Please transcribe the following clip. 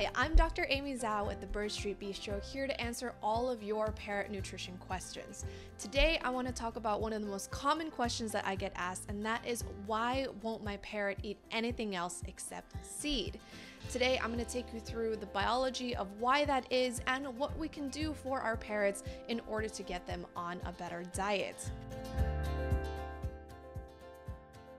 Hi, I'm Dr. Amy Zhao at the Bird Street Bistro here to answer all of your parrot nutrition questions. Today, I want to talk about one of the most common questions that I get asked, and that is why won't my parrot eat anything else except seed? Today, I'm going to take you through the biology of why that is and what we can do for our parrots in order to get them on a better diet.